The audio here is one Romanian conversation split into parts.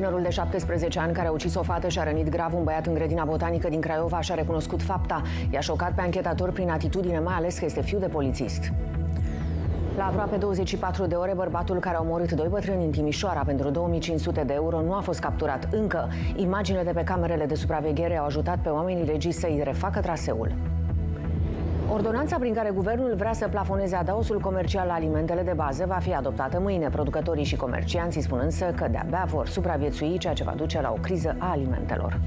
Tânărul de 17 ani care a ucis o fată și a rănit grav un băiat în grădina botanică din Craiova și-a recunoscut fapta. I-a șocat pe anchetator prin atitudine, mai ales că este fiu de polițist. La aproape 24 de ore, bărbatul care a omorât doi bătrâni în Timișoara pentru 2500 de euro nu a fost capturat încă. Imaginele de pe camerele de supraveghere au ajutat pe oamenii legii să-i refacă traseul. Ordonanța prin care guvernul vrea să plafoneze adaosul comercial la alimentele de bază va fi adoptată mâine. Producătorii și comercianții spun însă că de-abia vor supraviețui, ceea ce va duce la o criză a alimentelor.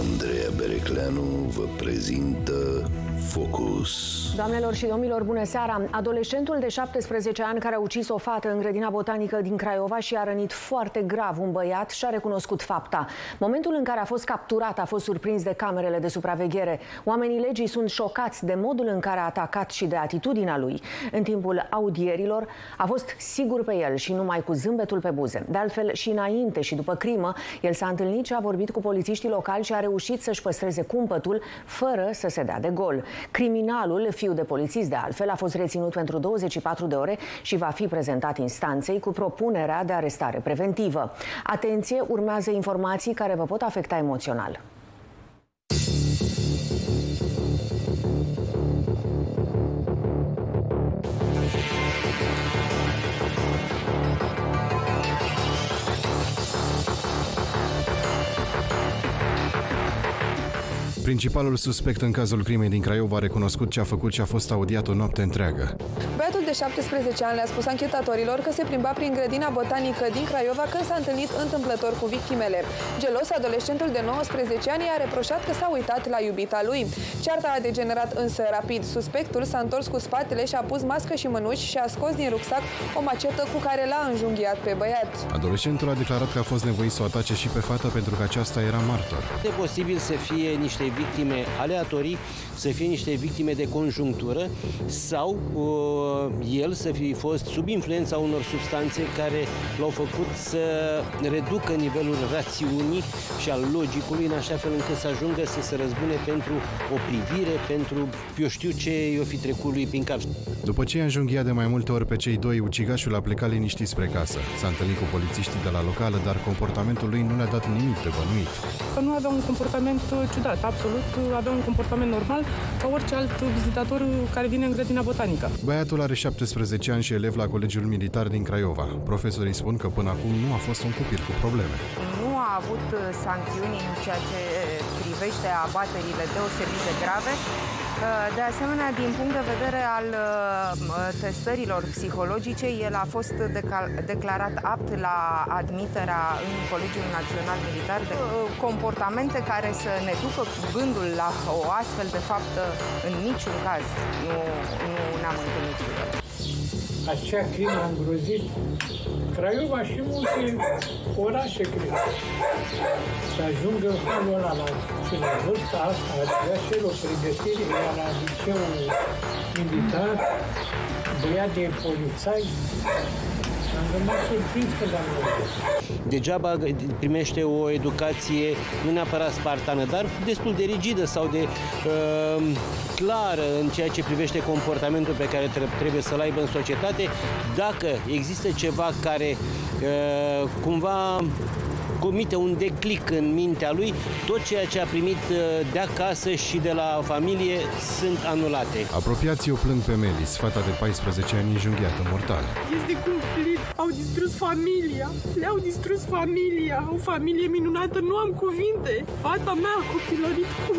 Andreea Berecleanu vă prezintă Focus. Doamnelor și domnilor, bună seara! Adolescentul de 17 ani care a ucis o fată în grădina botanică din Craiova și a rănit foarte grav un băiat și-a recunoscut fapta. Momentul în care a fost capturat a fost surprins de camerele de supraveghere. Oamenii legii sunt șocați de modul în care a atacat și de atitudinea lui. În timpul audierilor a fost sigur pe el și numai cu zâmbetul pe buze. De altfel, și înainte și după crimă, el s-a întâlnit și a vorbit cu polițiștii locali și a reușit să-și păstreze cumpătul fără să se dea de gol. Criminalul, fiu de polițist de altfel, a fost reținut pentru 24 de ore și va fi prezentat instanței cu propunerea de arestare preventivă. Atenție, urmează informații care vă pot afecta emoțional. Principalul suspect în cazul crimei din Craiova a recunoscut ce a făcut și a fost audiat o noapte întreagă. Băiatul de 17 ani le-a spus anchetatorilor că se plimba prin grădina botanică din Craiova când s-a întâlnit întâmplător cu victimele. Gelos, adolescentul de 19 ani a reproșat că s-a uitat la iubita lui. Cearta a degenerat însă rapid. Suspectul s-a întors cu spatele și a pus mască și mânuși și a scos din rucsac o macetă cu care l-a înjunghiat pe băiat. Adolescentul a declarat că a fost nevoit să o atace și pe fată pentru că aceasta era martor. E posibil să fie niște victime aleatorii, să fie niște victime de conjunctură sau uh, el să fi fost sub influența unor substanțe care l-au făcut să reducă nivelul rațiunii și al logicului în așa fel încât să ajungă să se răzbune pentru o privire, pentru eu știu ce i-o fi trecut lui prin cap. După ce i-a înjunghiat de mai multe ori pe cei doi, ucigașul a plecat liniștit spre casă. S-a întâlnit cu polițiștii de la locală, dar comportamentul lui nu le-a dat nimic de bănuit. Că nu avea un comportament ciudat, absolut avea un comportament normal ca orice alt vizitator care vine în grădina botanică. Băiatul are 17 ani și elev la Colegiul Militar din Craiova. Profesorii spun că până acum nu a fost un copil cu probleme. Nu a avut sancțiuni în ceea ce privește abaterile deosebit de grave. De asemenea, din punct de vedere al uh, testărilor psihologice, el a fost declarat apt la admiterea în Colegiul Național Militar de uh, comportamente care să ne ducă gândul la o astfel de faptă în niciun caz nu, nu ne-am întâlnit cu el. Acea crimă a îngrozit Craiova și multe orașe, cred. Să ajungă în halul ăla la, și la vârsta asta, avea și el o pregătire, iar la liceul militar, băiat de polițai, am rămas surprins că l-am Degeaba primește o educație nu neapărat spartană, dar destul de rigidă sau de uh, clară în ceea ce privește comportamentul pe care trebuie să-l aibă în societate, dacă există ceva care uh, cumva comite un declic în mintea lui, tot ceea ce a primit uh, de acasă și de la familie sunt anulate. Apropiații o plâng pe Melis, fata de 14 ani înjunghiată mortal. Este cumplit, au distrus familia, le-au distrus familia, o familie minunată, nu am cuvinte. Fata mea a copilărit cu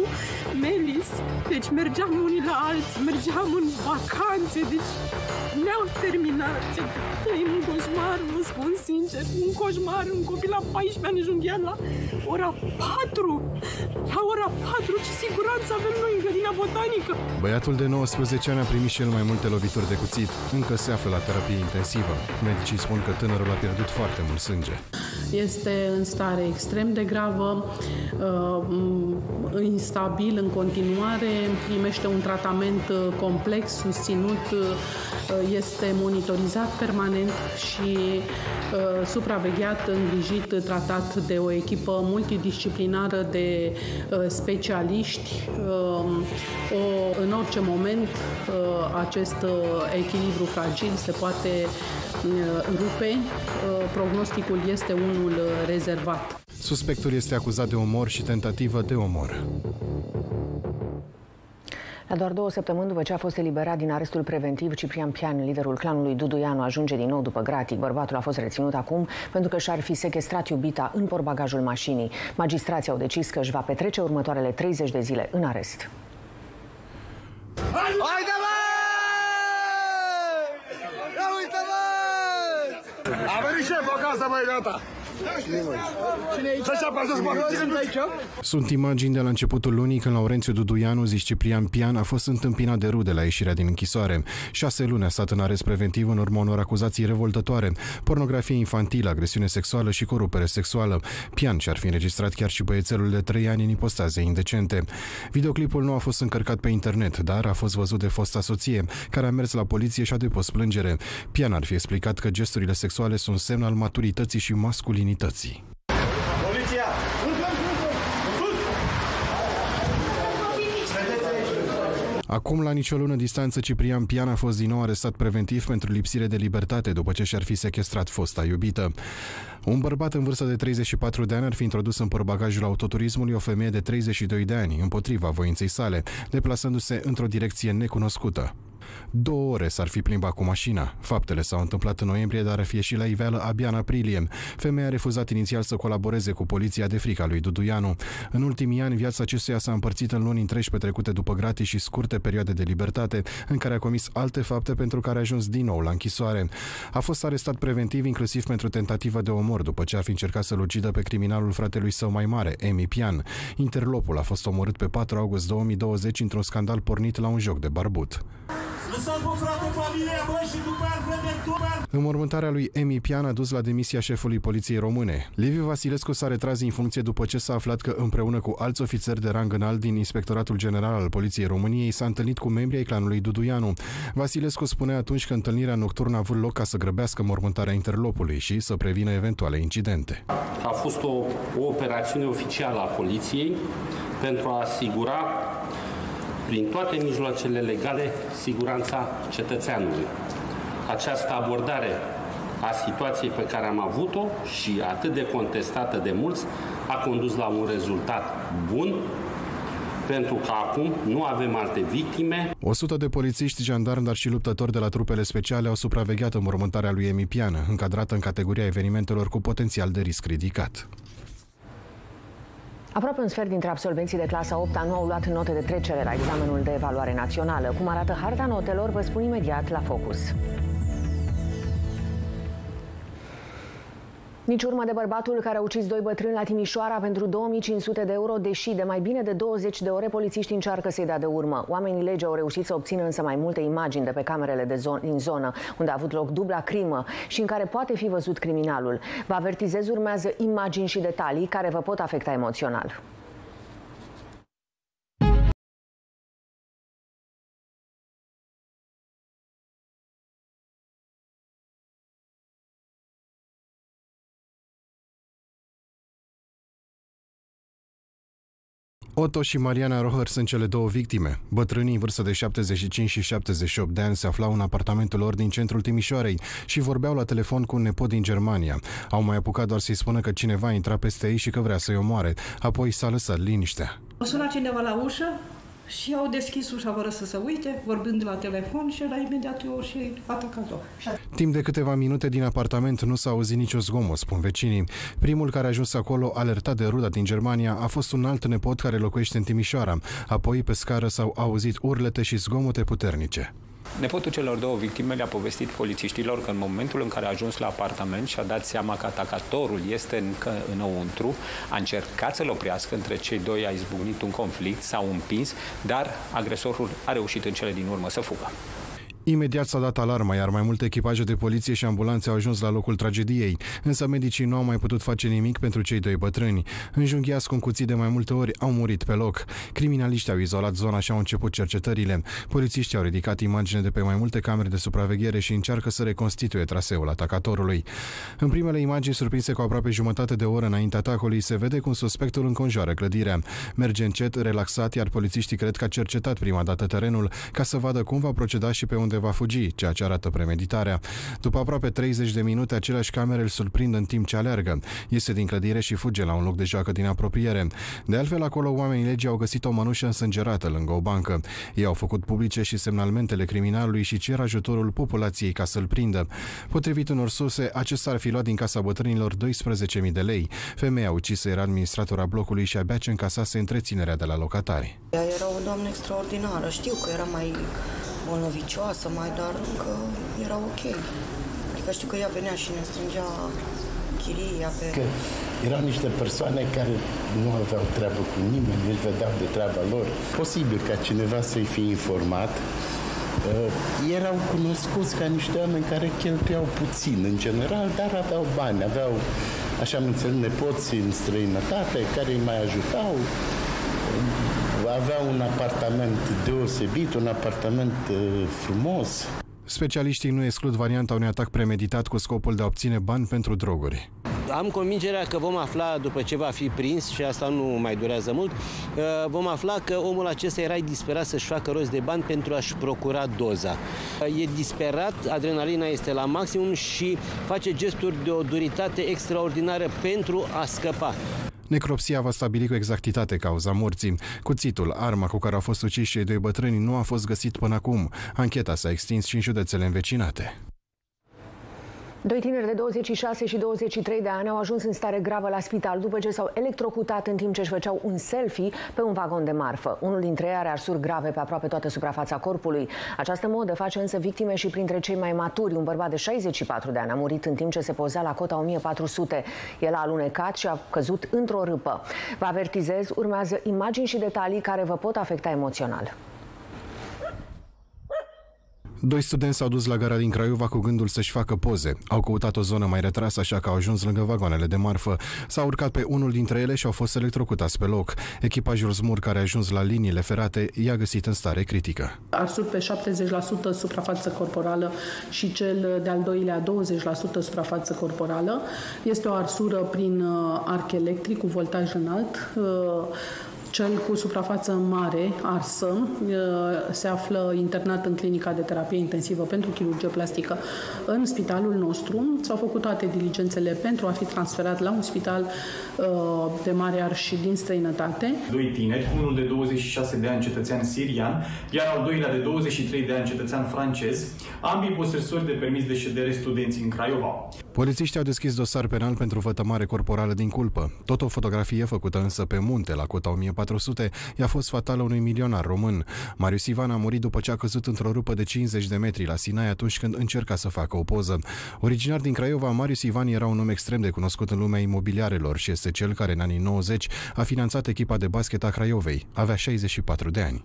Melis, deci mergeam unii la alții, mergeam în vacanțe, deci ne-au terminat. Trăim un coșmar, vă spun sincer, un coșmar, un copil la 14 ani înjunghiat la ora 4. La ora 4, ce siguranță avem noi în grădina botanică. Băiatul de 19 ani a primit și el mai multe lovituri de cuțit. Încă se află la terapie intensivă. Medicii spun că tânărul a pierdut foarte mult sânge. Este în stare extrem de gravă, instabil în continuare, primește un tratament complex, susținut, este monitorizat permanent și supravegheat, îngrijit, tratat de o echipă multidisciplinară de specialiști. O, în orice moment acest echilibru fragil se poate rupe. Prognosticul este unul rezervat. Suspectul este acuzat de omor și tentativă de omor. La doar două săptămâni după ce a fost eliberat din arestul preventiv, Ciprian Pian, liderul clanului Duduianu, ajunge din nou după gratic. Bărbatul a fost reținut acum pentru că și-ar fi sequestrat iubita în porbagajul mașinii. Magistrații au decis că își va petrece următoarele 30 de zile în arest. Haide, mă! Ia uite, mă! A venit șeful acasă, băi, gata! Sunt imagini de la începutul lunii când Laurențiu Duduianu, zis Ciprian Pian, a fost întâmpinat de rude la ieșirea din închisoare. Șase luni a stat în arest preventiv în urma unor acuzații revoltătoare, pornografie infantilă, agresiune sexuală și corupere sexuală. Pian și-ar fi înregistrat chiar și băiețelul de trei ani în ipostaze indecente. Videoclipul nu a fost încărcat pe internet, dar a fost văzut de fosta soție, care a mers la poliție și a depus plângere. Pian ar fi explicat că gesturile sexuale sunt semn al maturității și masculinității comunității. Poliția! Acum, la nicio lună distanță, Ciprian Pian a fost din nou arestat preventiv pentru lipsire de libertate după ce și-ar fi sequestrat fosta iubită. Un bărbat în vârstă de 34 de ani ar fi introdus în părbagajul autoturismului o femeie de 32 de ani, împotriva voinței sale, deplasându-se într-o direcție necunoscută. Două ore s-ar fi plimbat cu mașina. Faptele s-au întâmplat în noiembrie, dar ar fi ieșit la iveală abia în aprilie. Femeia a refuzat inițial să colaboreze cu poliția de frica lui Duduianu. În ultimii ani, viața acestuia s-a împărțit în luni întregi petrecute după gratis și scurte perioade de libertate, în care a comis alte fapte pentru care a ajuns din nou la închisoare. A fost arestat preventiv, inclusiv pentru tentativă de omor, după ce a fi încercat să-l ucidă pe criminalul fratelui său mai mare, Emi Pian. Interlopul a fost omorât pe 4 august 2020 într-un scandal pornit la un joc de barbut. Lăsați, mă, frate, familia, bă, și după aia vedem Înmormântarea lui Emi Pian a dus la demisia șefului poliției române. Liviu Vasilescu s-a retras din funcție după ce s-a aflat că împreună cu alți ofițeri de rang înalt din Inspectoratul General al Poliției României s-a întâlnit cu membrii ai clanului Duduianu. Vasilescu spunea atunci că întâlnirea nocturnă a avut loc ca să grăbească mormântarea interlopului și să prevină eventuale incidente. A fost o, o operațiune oficială a poliției pentru a asigura prin toate mijloacele legale siguranța cetățeanului. Această abordare a situației pe care am avut-o și atât de contestată de mulți a condus la un rezultat bun pentru că acum nu avem alte victime. 100 de polițiști, jandarmi, dar și luptători de la trupele speciale au supravegheat înmormântarea lui Emipian, încadrată în categoria evenimentelor cu potențial de risc ridicat. Aproape un sfert dintre absolvenții de clasa 8 nu au luat note de trecere la examenul de evaluare națională. Cum arată harta notelor, vă spun imediat la Focus. Nici urmă de bărbatul care a ucis doi bătrâni la Timișoara pentru 2500 de euro, deși de mai bine de 20 de ore polițiști încearcă să-i dea de urmă. Oamenii lege au reușit să obțină însă mai multe imagini de pe camerele de zon- din zonă, unde a avut loc dubla crimă și în care poate fi văzut criminalul. Vă avertizez, urmează imagini și detalii care vă pot afecta emoțional. Otto și Mariana Roher sunt cele două victime. Bătrânii în vârstă de 75 și 78 de ani se aflau în apartamentul lor din centrul Timișoarei și vorbeau la telefon cu un nepot din Germania. Au mai apucat doar să-i spună că cineva intra peste ei și că vrea să-i omoare. Apoi s-a lăsat liniștea. O suna cineva la ușă, și au deschis ușa fără să se uite, vorbind la telefon și era imediat eu și atacat-o. Timp de câteva minute din apartament nu s-a auzit nicio zgomot, spun vecinii. Primul care a ajuns acolo, alertat de ruda din Germania, a fost un alt nepot care locuiește în Timișoara. Apoi, pe scară, s-au auzit urlete și zgomote puternice. Nepotul celor două victime le-a povestit polițiștilor că în momentul în care a ajuns la apartament și a dat seama că atacatorul este încă înăuntru, a încercat să-l oprească, între cei doi a izbucnit un conflict, s-au împins, dar agresorul a reușit în cele din urmă să fugă. Imediat s-a dat alarma, iar mai multe echipaje de poliție și ambulanțe au ajuns la locul tragediei, însă medicii nu au mai putut face nimic pentru cei doi bătrâni. Înjunghiați cu un cuțit de mai multe ori, au murit pe loc. Criminaliștii au izolat zona și au început cercetările. Polițiștii au ridicat imagine de pe mai multe camere de supraveghere și încearcă să reconstituie traseul atacatorului. În primele imagini surprinse cu aproape jumătate de oră înainte atacului, se vede cum suspectul înconjoară clădirea. Merge încet, relaxat, iar polițiștii cred că a cercetat prima dată terenul ca să vadă cum va proceda și pe unde va fugi, ceea ce arată premeditarea. După aproape 30 de minute, aceleași camere îl surprind în timp ce aleargă. Iese din clădire și fuge la un loc de joacă din apropiere. De altfel, acolo oamenii legii au găsit o mănușă însângerată lângă o bancă. Ei au făcut publice și semnalmentele criminalului și cer ajutorul populației ca să-l prindă. Potrivit unor surse, acesta ar fi luat din casa bătrânilor 12.000 de lei. Femeia ucisă era administratora blocului și abia ce încasase întreținerea de la locatari. Ea era o doamnă extraordinară. Știu că era mai bolnovicioasă mai, dar încă era ok. Adică știu că ea venea și ne strângea chiria pe... Că erau niște persoane care nu aveau treabă cu nimeni, își vedeau de treaba lor. Posibil ca cineva să-i fie informat Uh, erau cunoscuți ca niște oameni care cheltuiau puțin în general, dar aveau bani, aveau, așa am înțeles, nepoți în străinătate care îi mai ajutau avea un apartament deosebit, un apartament uh, frumos. Specialiștii nu exclud varianta unui atac premeditat cu scopul de a obține bani pentru droguri. Am convingerea că vom afla, după ce va fi prins, și asta nu mai durează mult, uh, vom afla că omul acesta era disperat să-și facă rost de bani pentru a-și procura doza. Uh, e disperat, adrenalina este la maximum și face gesturi de o duritate extraordinară pentru a scăpa. Necropsia va stabili cu exactitate cauza morții. Cuțitul, arma cu care au fost uciși cei doi bătrâni, nu a fost găsit până acum. Ancheta s-a extins și în județele învecinate. Doi tineri de 26 și 23 de ani au ajuns în stare gravă la spital după ce s-au electrocutat în timp ce își făceau un selfie pe un vagon de marfă. Unul dintre ei are arsuri grave pe aproape toată suprafața corpului. Această modă face însă victime și printre cei mai maturi. Un bărbat de 64 de ani a murit în timp ce se pozea la cota 1400. El a alunecat și a căzut într-o râpă. Vă avertizez, urmează imagini și detalii care vă pot afecta emoțional. Doi studenți s-au dus la gara din Craiova cu gândul să-și facă poze. Au căutat o zonă mai retrasă, așa că au ajuns lângă vagoanele de marfă. S-au urcat pe unul dintre ele și au fost electrocutați pe loc. Echipajul Zmur, care a ajuns la liniile ferate, i-a găsit în stare critică. Arsuri pe 70% suprafață corporală și cel de-al doilea 20% suprafață corporală. Este o arsură prin uh, arc electric cu voltaj înalt uh, cel cu suprafață mare, arsă, uh, se află internat în clinica de terapie intensivă pentru chirurgie plastică în spitalul nostru. S-au făcut toate diligențele pentru a fi transferat la un spital uh, de mare arș din străinătate. Doi tineri, unul de 26 de ani cetățean sirian, iar al doilea de 23 de ani cetățean francez, ambii posesori de permis de ședere studenți în Craiova. Polițiștii au deschis dosar penal pentru vătămare corporală din culpă. Tot o fotografie făcută însă pe munte la cota 1400 i-a fost fatală unui milionar român. Marius Ivan a murit după ce a căzut într-o rupă de 50 de metri la Sinai atunci când încerca să facă o poză. Originar din Craiova, Marius Ivan era un om extrem de cunoscut în lumea imobiliarelor și este cel care în anii 90 a finanțat echipa de basket a Craiovei. Avea 64 de ani.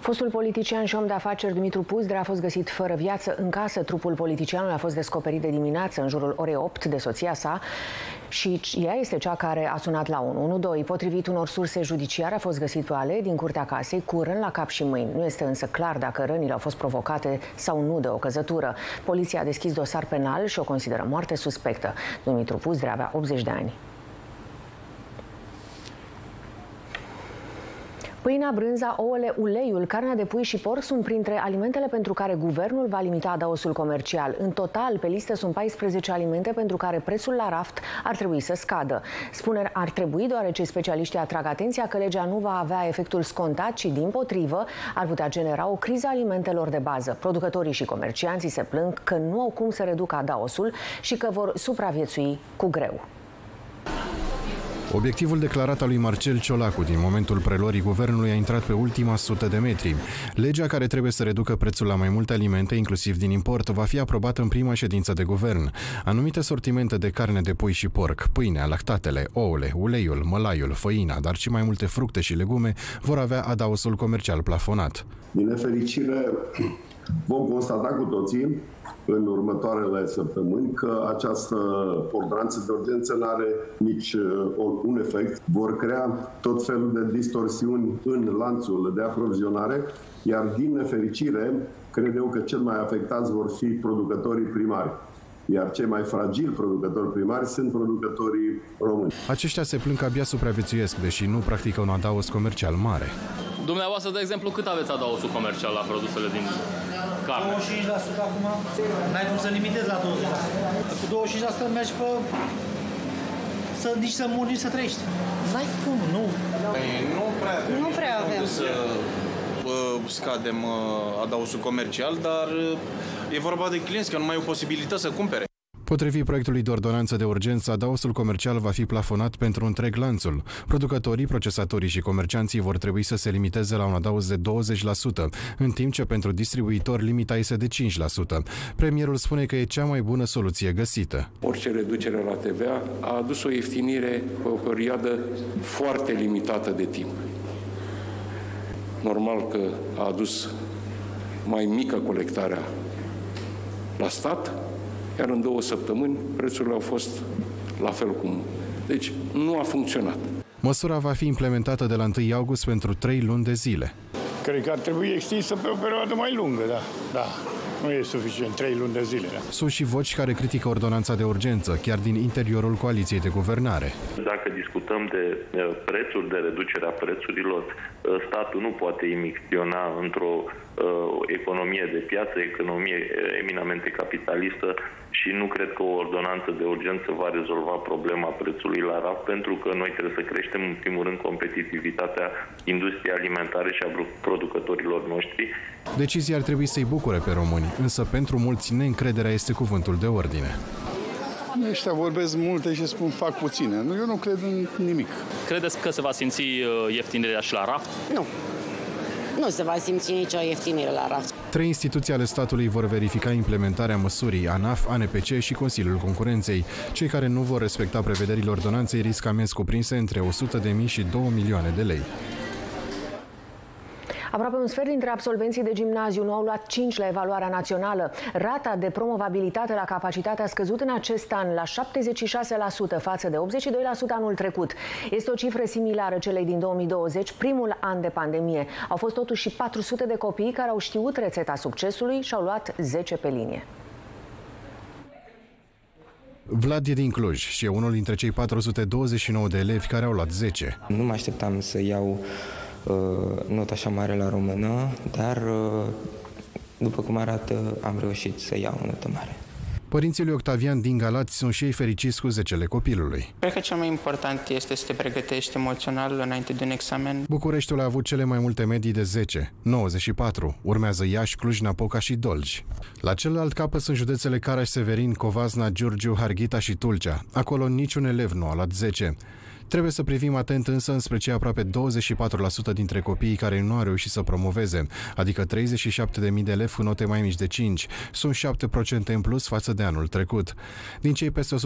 Fostul politician și om de afaceri Dumitru Puzdre a fost găsit fără viață în casă. Trupul politicianului a fost descoperit de dimineață în jurul orei 8 de soția sa și ea este cea care a sunat la 112. Potrivit unor surse judiciare a fost găsit pe ale din curtea casei cu răni la cap și mâini. Nu este însă clar dacă rănile au fost provocate sau nu de o căzătură. Poliția a deschis dosar penal și o consideră moarte suspectă. Dumitru Puzdre avea 80 de ani. Pâinea, brânza, ouăle, uleiul, carnea de pui și porc sunt printre alimentele pentru care guvernul va limita adaosul comercial. În total, pe listă sunt 14 alimente pentru care prețul la raft ar trebui să scadă. Spune ar trebui deoarece specialiștii atrag atenția că legea nu va avea efectul scontat, ci din potrivă ar putea genera o criză alimentelor de bază. Producătorii și comercianții se plâng că nu au cum să reducă adaosul și că vor supraviețui cu greu. Obiectivul declarat al lui Marcel Ciolacu din momentul prelorii guvernului a intrat pe ultima sută de metri. Legea care trebuie să reducă prețul la mai multe alimente, inclusiv din import, va fi aprobată în prima ședință de guvern. Anumite sortimente de carne de pui și porc, pâinea, lactatele, ouăle, uleiul, mălaiul, făina, dar și mai multe fructe și legume vor avea adaosul comercial plafonat. Din nefericire, vom constata cu toții în următoarele săptămâni că această ordonanță de urgență nu are nici uh, un efect. Vor crea tot felul de distorsiuni în lanțul de aprovizionare, iar din nefericire, cred eu că cel mai afectați vor fi producătorii primari iar cei mai fragili producători primari sunt producătorii români. Aceștia se plâng că abia supraviețuiesc, deși nu practică un adaos comercial mare. Dumneavoastră, de exemplu, cât aveți adaosul comercial la produsele din carne? 25% acum. N-ai cum să limitezi la 20%. Cu 25% mergi pe să nici să mori, nici să trăiești. N-ai cum, nu. Păi, nu prea avem. Nu prea avem. Să scadem adaosul comercial, dar e vorba de clienți, că nu mai au posibilitate să cumpere. Potrivit proiectului de ordonanță de urgență, adaosul comercial va fi plafonat pentru întreg lanțul. Producătorii, procesatorii și comercianții vor trebui să se limiteze la un adaos de 20%, în timp ce pentru distribuitori limita este de 5%. Premierul spune că e cea mai bună soluție găsită. Orice reducere la TVA a adus o ieftinire pe o perioadă foarte limitată de timp. Normal că a adus mai mică colectarea la stat, iar în două săptămâni prețurile au fost la fel cum. Deci nu a funcționat. Măsura va fi implementată de la 1 august pentru 3 luni de zile. Cred că ar trebui extinsă pe o perioadă mai lungă, da. da. Nu e suficient, trei luni de zile. Da. Sunt și voci care critică ordonanța de urgență, chiar din interiorul coaliției de guvernare. Dacă discutăm de prețuri, de reducerea prețurilor, statul nu poate imicționa într-o economie de piață, economie eminamente capitalistă și nu cred că o ordonanță de urgență va rezolva problema prețului la RAF, pentru că noi trebuie să creștem în primul rând competitivitatea industriei alimentare și a producătorilor noștri. Decizia ar trebui să-i bucure pe români, însă pentru mulți neîncrederea este cuvântul de ordine. Ăștia vorbesc multe și spun fac puține. Eu nu cred în nimic. Credeți că se va simți ieftinirea și la raft? Nu. Nu se va simți nicio ieftinire la raft. Trei instituții ale statului vor verifica implementarea măsurii ANAF, ANPC și Consiliul Concurenței. Cei care nu vor respecta prevederile ordonanței riscă amenzi cuprinse între 100.000 și 2 milioane de lei. Aproape un sfert dintre absolvenții de gimnaziu nu au luat 5 la evaluarea națională. Rata de promovabilitate la capacitate a scăzut în acest an la 76% față de 82% anul trecut. Este o cifră similară celei din 2020, primul an de pandemie. Au fost totuși și 400 de copii care au știut rețeta succesului și au luat 10 pe linie. Vlad e din Cluj și e unul dintre cei 429 de elevi care au luat 10. Nu mă așteptam să iau uh, not așa mare la română, dar uh, după cum arată, am reușit să iau o notă mare. Părinții lui Octavian din Galați sunt și ei fericiți cu zecele copilului. Cred că cel mai important este să te pregătești emoțional înainte de un examen. Bucureștiul a avut cele mai multe medii de 10, 94. Urmează Iași, Cluj-Napoca și Dolj. La celălalt capăt sunt județele Caraș, Severin, Covazna, Giurgiu, Harghita și Tulcea. Acolo niciun elev nu a luat 10. Trebuie să privim atent însă înspre cei aproape 24% dintre copiii care nu au reușit să promoveze, adică 37.000 de elevi cu note mai mici de 5. Sunt 7% în plus față de anul trecut. Din cei peste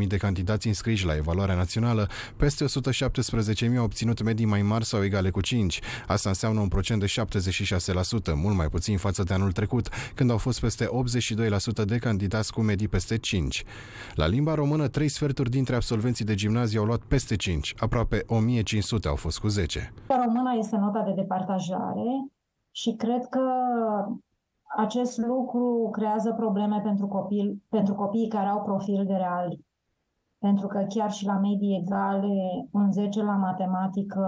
154.000 de candidați înscriși la evaluarea națională, peste 117.000 au obținut medii mai mari sau egale cu 5. Asta înseamnă un procent de 76%, mult mai puțin față de anul trecut, când au fost peste 82% de candidați cu medii peste 5. La limba română, trei sferturi dintre absolvenții de gimnaziu au luat luat peste 5, aproape 1500 au fost cu 10. Româna este nota de departajare și cred că acest lucru creează probleme pentru, copil, pentru copiii care au profil de real. Pentru că chiar și la medii egale, un 10 la matematică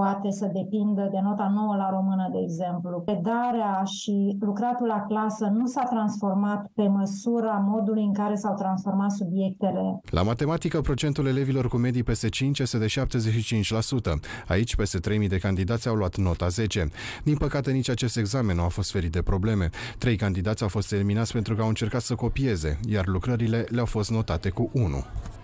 poate să depindă de nota nouă la română, de exemplu. Predarea și lucratul la clasă nu s-a transformat pe măsura modului în care s-au transformat subiectele. La matematică, procentul elevilor cu medii peste 5 este de 75%. Aici, peste 3000 de candidați au luat nota 10. Din păcate, nici acest examen nu a fost ferit de probleme. Trei candidați au fost eliminați pentru că au încercat să copieze, iar lucrările le-au fost notate cu 1.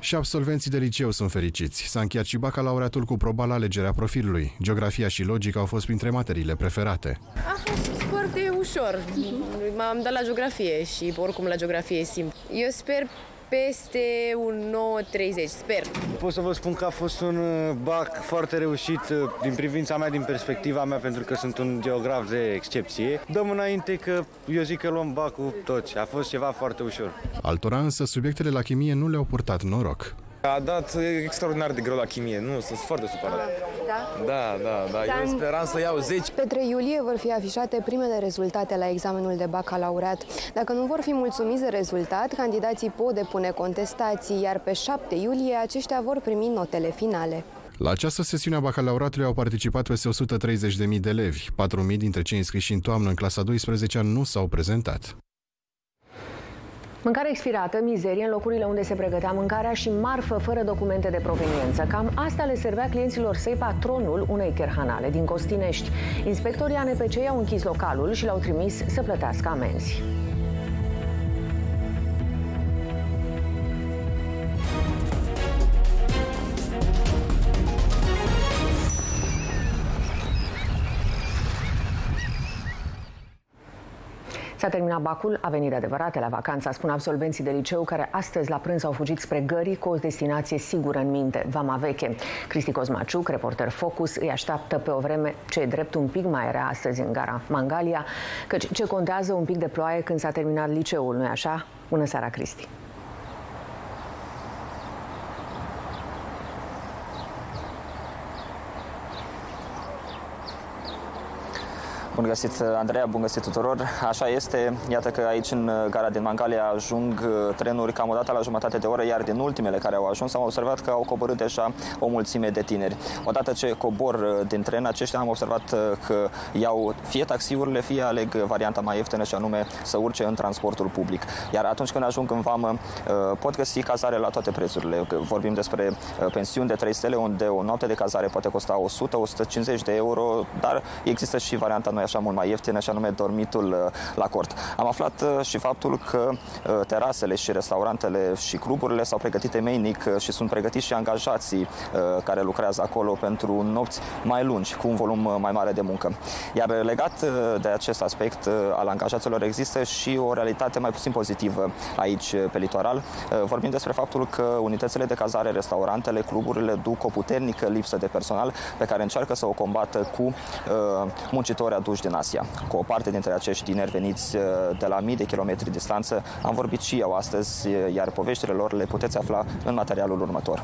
Și absolvenții de liceu sunt fericiți. S-a încheiat și bacalaureatul cu proba la alegerea profilului. Geografia și logică au fost printre materiile preferate. A fost foarte ușor. M-am dat la geografie și oricum la geografie e simplu. Eu sper peste un 9.30, sper. Pot să vă spun că a fost un uh, bac foarte reușit uh, din privința mea, din perspectiva mea, pentru că sunt un geograf de excepție. Dăm înainte că eu zic că luăm bacul toți. A fost ceva foarte ușor. Altora însă, subiectele la chimie nu le-au purtat noroc. A dat extraordinar de greu la chimie, nu, sunt foarte supărat. Da? Da, da, da, eu speram să iau 10. Pe 3 iulie vor fi afișate primele rezultate la examenul de bacalaureat. Dacă nu vor fi mulțumiți de rezultat, candidații pot depune contestații, iar pe 7 iulie aceștia vor primi notele finale. La această sesiune a bacalaureatului au participat peste 130.000 de elevi. 4.000 dintre cei înscriși în toamnă în clasa 12 nu s-au prezentat. Mâncare expirată, mizerie în locurile unde se pregătea mâncarea și marfă fără documente de proveniență. Cam asta le servea clienților săi patronul unei cherhanale din Costinești. Inspectorii ANPC au închis localul și l-au trimis să plătească amenzi. S-a terminat bacul, a venit de adevărat la vacanța, spun absolvenții de liceu care astăzi la prânz au fugit spre Gării cu o destinație sigură în minte, Vama Veche. Cristi Cosmaciuc, reporter Focus, îi așteaptă pe o vreme ce e drept un pic mai rea astăzi în gara Mangalia, căci ce contează un pic de ploaie când s-a terminat liceul, nu-i așa? Bună seara, Cristi! Bun găsit, Andreea, bun găsit tuturor. Așa este, iată că aici în gara din Mangalia ajung uh, trenuri cam o dată la jumătate de oră, iar din ultimele care au ajuns am observat că au coborât deja o mulțime de tineri. Odată ce cobor uh, din tren, aceștia am observat uh, că iau fie taxiurile, fie aleg varianta mai ieftină și anume să urce în transportul public. Iar atunci când ajung în vamă, pot găsi cazare la toate prețurile. Vorbim despre pensiuni de 3 stele, unde o noapte de cazare poate costa 100-150 de euro, dar există și varianta noi așa mult mai ieftină, și anume dormitul uh, la cort. Am aflat uh, și faptul că uh, terasele și restaurantele și cluburile s-au pregătit temeinic și sunt pregătiți și angajații care lucrează acolo pentru nopți mai lungi, cu un volum mai mare de muncă. Iar legat de acest aspect al angajaților există și o realitate mai puțin pozitivă aici pe litoral. Vorbim despre faptul că unitățile de cazare, restaurantele, cluburile duc o puternică lipsă de personal pe care încearcă să o combată cu muncitori aduși din Asia. Cu o parte dintre acești tineri veniți uh, de la mii de kilometri distanță am vorbit și eu astăzi, uh, iar poveștile lor le puteți afla în materialul următor.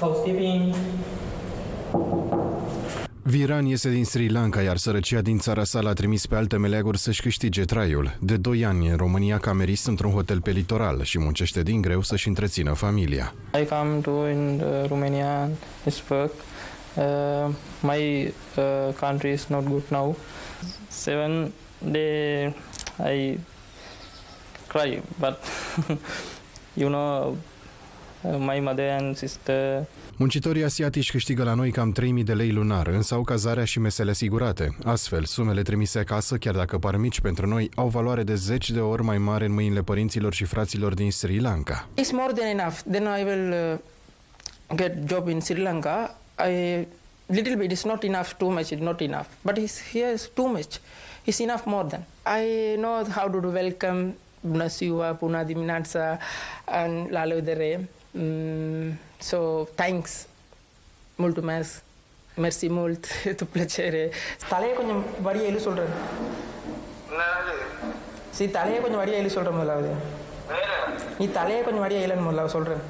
Housekeeping. Viran iese din Sri Lanka, iar sărăcia din țara sa l-a trimis pe alte meleaguri să-și câștige traiul. De 2 ani în România camerist într-un hotel pe litoral și muncește din greu să-și întrețină familia. I come to in uh, Romania this work. Uh, my uh, country is not good now. Seven day I cry, but you know uh, my mother and sister Muncitorii asiatici câștigă la noi cam 3.000 de lei lunar, însă au cazarea și mesele asigurate. Astfel, sumele trimise acasă, chiar dacă par mici pentru noi, au valoare de 10 de ori mai mare în mâinile părinților și fraților din Sri Lanka. It's more than enough. Then I will uh, get job in Sri Lanka. I little bit is not enough, too much is not enough. But it's, here is too much. It's enough more than. I know how to do welcome, bună ziua, bună dimineața, and la revedere. Mm, so, thanks. Mulțumesc. Mersi mult. tu plăcere. தலையை கொஞ்சம் வரியா எழுதி சொல்றேன் சரி தலையை கொஞ்சம் வரியா எழுதி சொல்றேன் முதலாவது நீ தலையை கொஞ்சம் வரியா எழுன்னு முதலாவது சொல்றேன்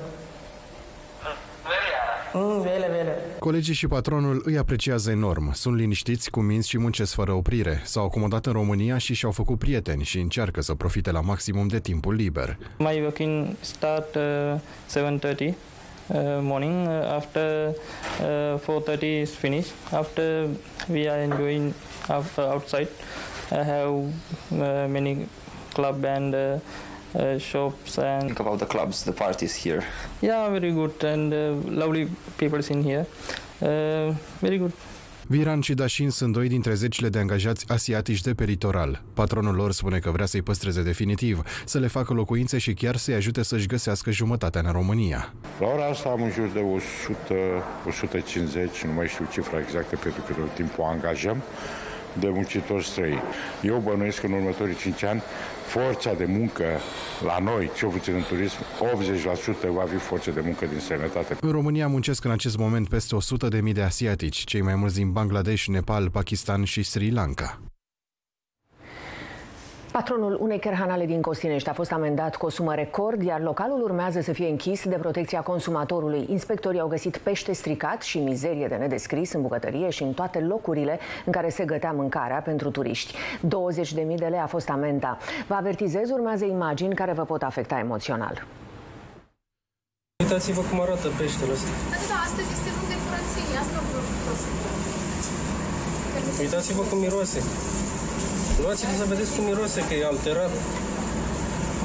Mm, vele, vele. Colegii și patronul îi apreciază enorm. Sunt liniștiți, cu minți și muncesc fără oprire. S-au acomodat în România și și-au făcut prieteni și încearcă să profite la maximum de timpul liber. My working start uh, 7.30 uh, morning. Uh, after uh, 4.30 is finished. After we are enjoying outside, I have uh, many club and uh, uh, shops and think about the clubs the parties here yeah very good and uh, lovely people in here uh, very good Viran și Dașin sunt doi dintre zecile de angajați asiatici de pe litoral. Patronul lor spune că vrea să-i păstreze definitiv, să le facă locuințe și chiar să-i ajute să-și găsească jumătatea în România. La ora asta am în jur de 100, 150, nu mai știu cifra exactă pentru că tot timpul angajăm de muncitori străini. Eu bănuiesc că în următorii 5 ani forța de muncă la noi, cel puțin în turism, 80% va fi forță de muncă din străinătate. În România muncesc în acest moment peste 100.000 de asiatici, cei mai mulți din Bangladesh, Nepal, Pakistan și Sri Lanka. Patronul unei kerhanale din Costinești a fost amendat cu o sumă record, iar localul urmează să fie închis de protecția consumatorului. Inspectorii au găsit pește stricat și mizerie de nedescris în bucătărie și în toate locurile în care se gătea mâncarea pentru turiști. 20.000 de lei a fost amenda. Vă avertizez, urmează imagini care vă pot afecta emoțional. Uitați-vă cum arată peștele ăsta. Da, astăzi este luni de curățenie, asta vreau Uitați-vă cum miroase. Luați-l să vedeți cum miroase, că e alterat.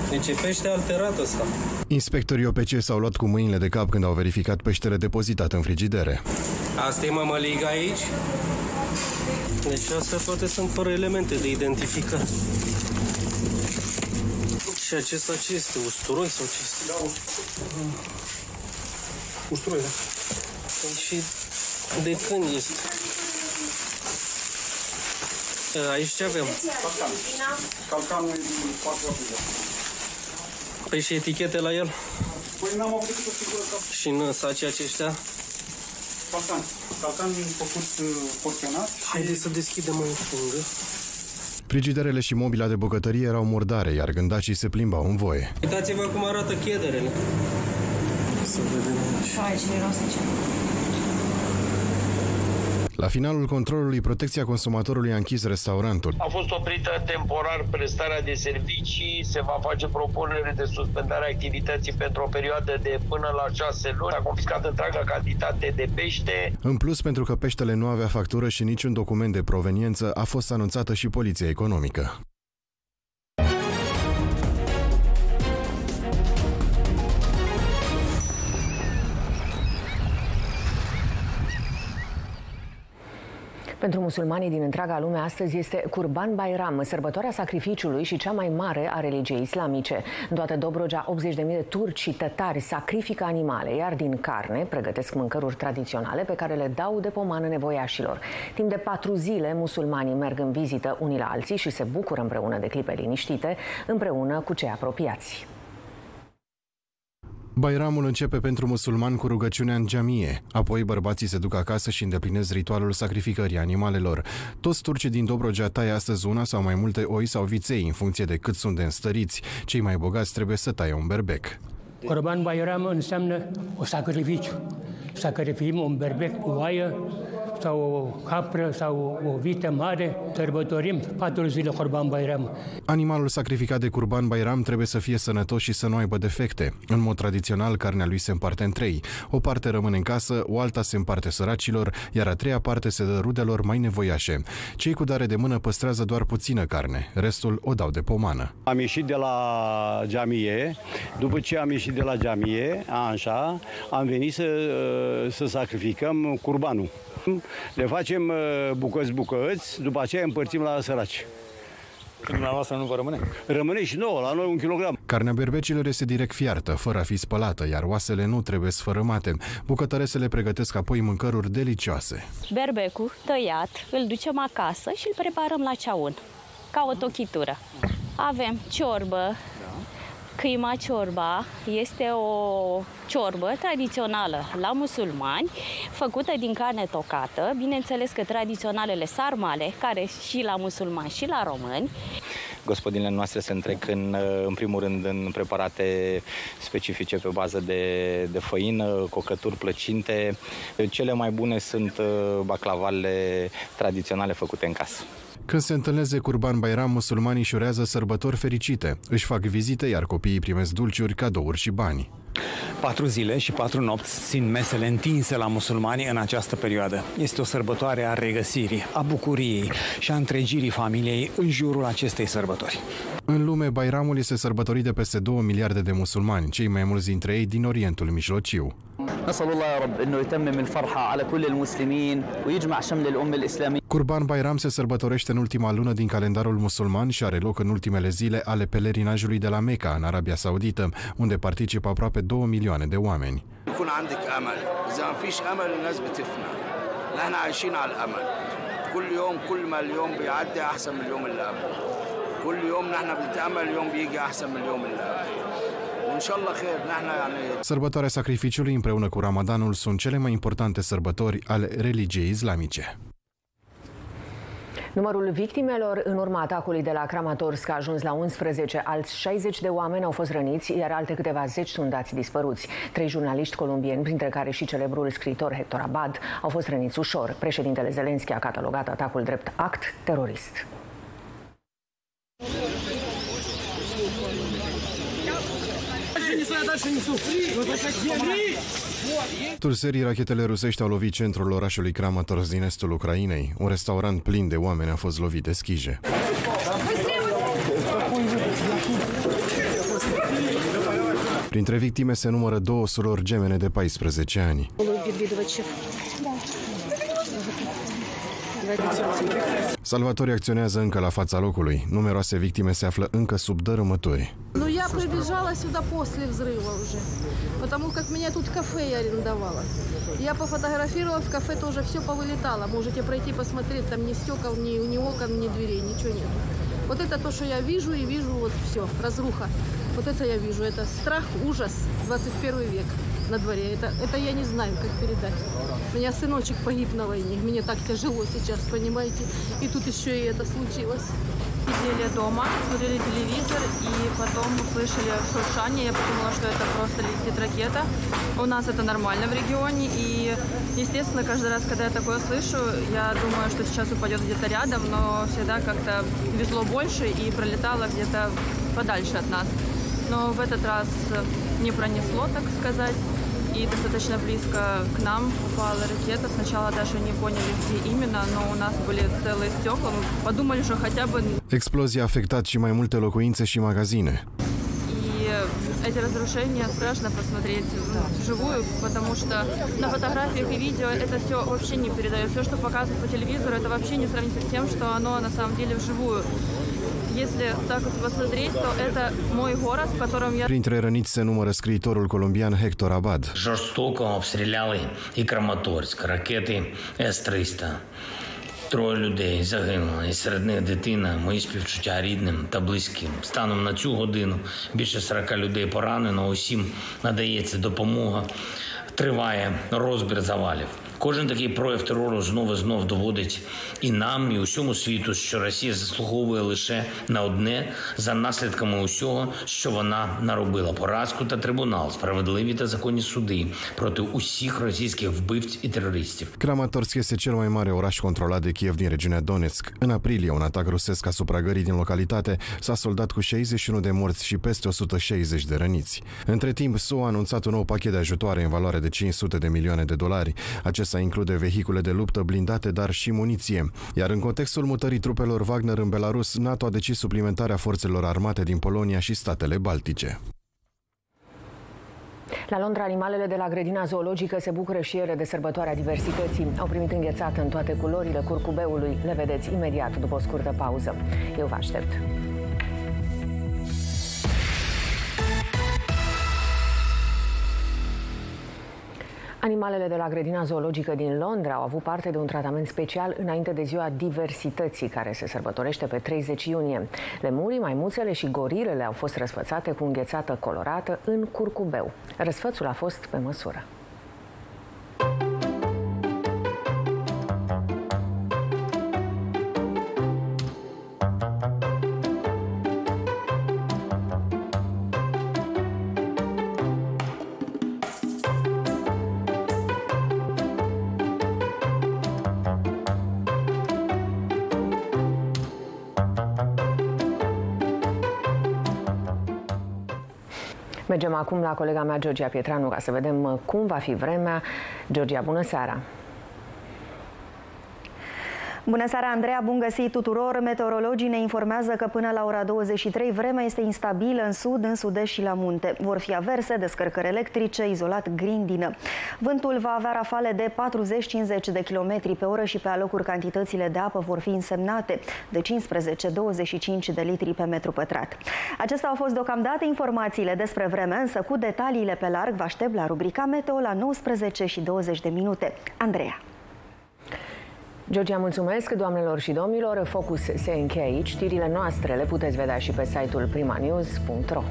Deci e pește alterat ăsta. Inspectorii OPC s-au luat cu mâinile de cap când au verificat peștele depozitat în frigidere. Asta e mămăliga aici. Deci astea toate sunt fără elemente de identificat. Și acesta ce este? Usturoi sau ce este? Da, usturoi, da. Păi și de când este? Aici ce avem? Calcan. Calcanul e din 4 aprilie. Păi și etichete la el? Păi n-am avut decât o singură cap. Și în sacii aceștia? Calcan. Calcan făcut uh, porționat. Haideți să deschidem în fungă. Frigiderele și mobila de bucătărie erau murdare, iar gândacii se plimbau în voie. Uitați-vă cum arată chederele. Să vedem aici. Aici miroase ce? La finalul controlului, protecția consumatorului a închis restaurantul. A fost oprită temporar prestarea de servicii, se va face propunere de suspendare a activității pentru o perioadă de până la șase luni. A confiscat întreaga cantitate de pește. În plus, pentru că peștele nu avea factură și niciun document de proveniență, a fost anunțată și poliția economică. Pentru musulmanii din întreaga lume, astăzi este Kurban Bayram, sărbătoarea sacrificiului și cea mai mare a religiei islamice. În toată Dobrogea, 80.000 de turci și tătari sacrifică animale, iar din carne pregătesc mâncăruri tradiționale pe care le dau de pomană nevoiașilor. Timp de patru zile, musulmanii merg în vizită unii la alții și se bucură împreună de clipe liniștite, împreună cu cei apropiați. Bairamul începe pentru musulmani cu rugăciunea în geamie, apoi bărbații se duc acasă și îndeplinesc ritualul sacrificării animalelor. Toți turcii din Dobrogea taie astăzi una sau mai multe oi sau viței, în funcție de cât sunt de înstăriți. Cei mai bogați trebuie să taie un berbec. Corban Bairam înseamnă o sacrificiu. Sacrificăm un berbec cu oaie sau o capră sau o vită mare, sărbătorim patru zile Corban Bairam. Animalul sacrificat de Curban Bairam trebuie să fie sănătos și să nu aibă defecte. În mod tradițional, carnea lui se împarte în trei. O parte rămâne în casă, o alta se împarte săracilor, iar a treia parte se dă rudelor mai nevoiașe. Cei cu dare de mână păstrează doar puțină carne, restul o dau de pomană. Am ieșit de la geamie, după ce am ieșit de la geamie, așa, am venit să, să sacrificăm curbanul. Le facem bucăți-bucăți, după aceea împărțim la săraci. Dumneavoastră nu vă rămâne? Rămâne și nouă, la noi un kilogram. Carnea berbecilor este direct fiartă, fără a fi spălată, iar oasele nu trebuie sfărâmate. Bucătăresele pregătesc apoi mâncăruri delicioase. Berbecul tăiat, îl ducem acasă și îl preparăm la ceaun, ca o tochitură. Avem ciorbă, Câima ciorba este o ciorbă tradițională la musulmani, făcută din carne tocată, bineînțeles că tradiționalele sarmale, care și la musulmani și la români. Gospodinele noastre se întrec în, în primul rând în preparate specifice pe bază de, de făină, cocături, plăcinte. Cele mai bune sunt baclavale tradiționale făcute în casă. Când se întâlnesc de Curban Bairam, musulmanii își urează sărbători fericite. Își fac vizite, iar copiii primesc dulciuri, cadouri și bani. Patru zile și patru nopți țin mesele întinse la musulmani în această perioadă. Este o sărbătoare a regăsirii, a bucuriei și a întregirii familiei în jurul acestei sărbători. În lume, Bairamul este sărbătorit de peste 2 miliarde de musulmani, cei mai mulți dintre ei din Orientul Mijlociu. نسأل الله يا رب أنه يتمم الفرحة على كل المسلمين ويجمع شمل الأمة الإسلامية Curban Bairam se sărbătorește în ultima lună din calendarul musulman și are loc în ultimele zile ale pelerinajului de la Mecca, în Arabia Saudită, unde participă aproape 2 milioane de oameni. يكون عندك امل اذا ما فيش امل الناس بتفنى نحن عايشين على الامل كل يوم كل ما اليوم بيعدي احسن من اليوم اللي قبله كل يوم نحن بنتامل اليوم بيجي احسن من اليوم اللي قبله وان شاء الله خير نحن يعني Sărbătoarea sacrificiului împreună cu Ramadanul sunt cele mai importante sărbători ale religiei islamice. Numărul victimelor în urma atacului de la Kramatorsk a ajuns la 11. Alți 60 de oameni au fost răniți, iar alte câteva zeci sunt dați dispăruți. Trei jurnaliști colombieni, printre care și celebrul scriitor Hector Abad, au fost răniți ușor. Președintele Zelenski a catalogat atacul drept act terorist. Tulserii, rachetele rusești au lovit centrul orașului Kramatorsk din estul Ucrainei. Un restaurant plin de oameni a fost lovit de schije. Printre victime se numără două surori gemene de 14 ani. Salvatorii acționează încă la fața locului. Numeroase victime se află încă sub dărâmături. Ну, я прибежала сюда после взрыва уже, потому как меня тут кафе я арендовала. Я пофотографировала, в кафе тоже все повылетало. Можете пройти посмотреть, там ни стекол, ни, ни окон, ни дверей, ничего нет. Вот это то, что я вижу, и вижу вот все, разруха. Вот это я вижу, это страх, ужас, 21 век на дворе. Это, это я не знаю, как передать. У меня сыночек погиб на войне, мне так тяжело сейчас, понимаете? И тут еще и это случилось. Сидели дома, смотрели телевизор и потом услышали шуршание. Я подумала, что это просто летит ракета. У нас это нормально в регионе. И, естественно, каждый раз, когда я такое слышу, я думаю, что сейчас упадет где-то рядом, но всегда как-то везло больше и пролетало где-то подальше от нас. Но в этот раз не пронесло, так сказать. И достаточно близко к нам упала ракета. Сначала даже не поняли, где именно, но у нас были целые стекла. Мы подумали, что хотя бы Explozia a afectat și mai multe locuințe și magazine. И эти разрушения страшно посмотреть вживую, потому что на фотографиях и видео это все вообще не передает. Все, что показывают по телевизору, это вообще не сравнится с тем, что оно на самом деле вживую. Если так вот посмотреть, то это мой город, в котором я... Printre răniți se numără scriitorul colombian Hector Abad. Жорстоко обстріляли і Краматорськ, ракети С-300. Троє людей загинуло, і серед них дитина. Мої співчуття рідним та близьким. Станом на цю годину більше 40 людей поранено. Усім надається допомога. Триває розбір завалів. Кожен такий прояв терору знову і знов доводить і нам, і усьому світу, що Росія заслуговує лише на одне за наслідками усього, що вона наробила поразку та трибунал, справедливі та законні суди проти усіх російських вбивць і терористів. Kramatorsk este cel mai mare oraș controlat de Kiev din regiunea Donetsk. În aprilie, un atac rusesc asupra gării din localitate s-a soldat cu 61 de morți și peste 160 de răniți. Între timp, SUA a anunțat un nou pachet de ajutoare în valoare de 500 de milioane de dolari. Acesta include vehicule de luptă blindate, dar și muniție. Iar în contextul mutării trupelor Wagner în Belarus, NATO a decis suplimentarea forțelor armate din Polonia și statele Baltice. La Londra, animalele de la grădina zoologică se bucură și ele de sărbătoarea diversității. Au primit înghețată în toate culorile curcubeului. Le vedeți imediat după o scurtă pauză. Eu vă aștept. Animalele de la grădina zoologică din Londra au avut parte de un tratament special înainte de ziua diversității, care se sărbătorește pe 30 iunie. Lemurii, maimuțele și gorilele au fost răsfățate cu înghețată colorată în curcubeu. Răsfățul a fost pe măsură. Mergem acum la colega mea, Georgia Pietranu, ca să vedem uh, cum va fi vremea. Georgia, bună seara! Bună seara, Andreea, bun găsit tuturor! Meteorologii ne informează că până la ora 23 vremea este instabilă în sud, în sud-est și la munte. Vor fi averse, descărcări electrice, izolat grindină. Vântul va avea rafale de 40-50 de km pe oră și pe alocuri cantitățile de apă vor fi însemnate de 15-25 de litri pe metru pătrat. Acestea au fost deocamdată informațiile despre vreme, însă cu detaliile pe larg vă aștept la rubrica Meteo la 19 și 20 de minute. Andreea. Georgia, mulțumesc, doamnelor și domnilor. Focus se încheie aici. Știrile noastre le puteți vedea și pe site-ul primanews.ro.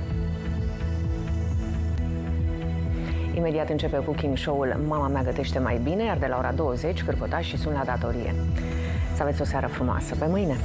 Imediat începe Cooking Show-ul Mama mea gătește mai bine, iar de la ora 20 cârcotașii sunt la datorie. Să aveți o seară frumoasă. Pe mâine!